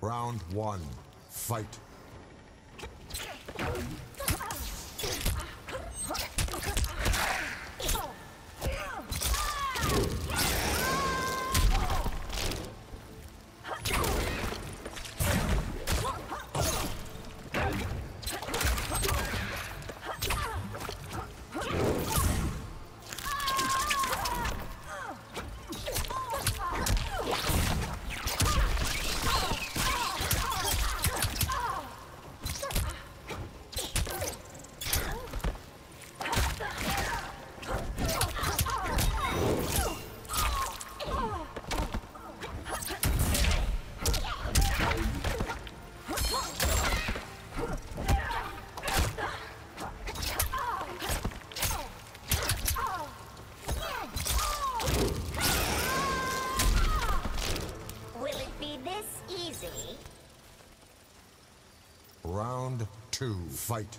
Round one. Fight. This easy? Round two. Fight.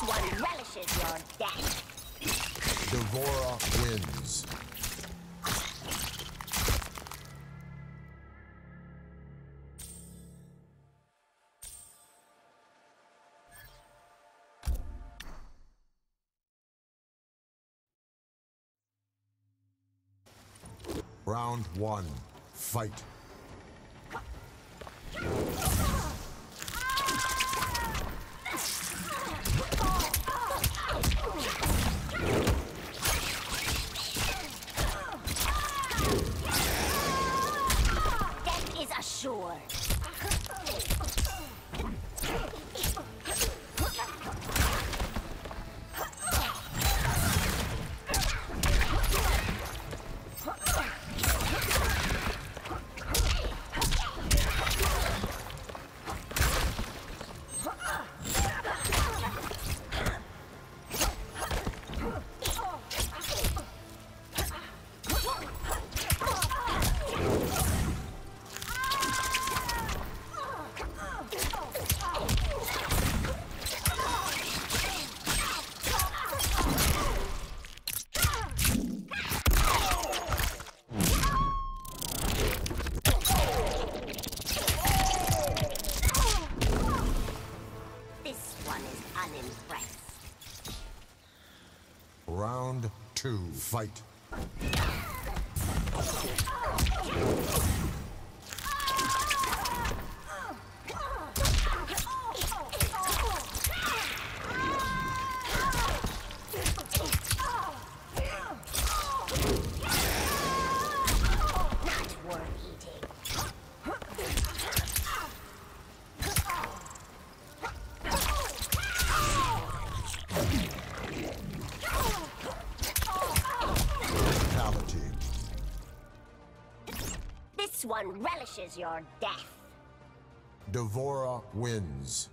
This one relishes your death. D'Vorah wins. Round one. Fight. Death unimpressed. Round two. Fight. This one relishes your death. D'Vorah wins.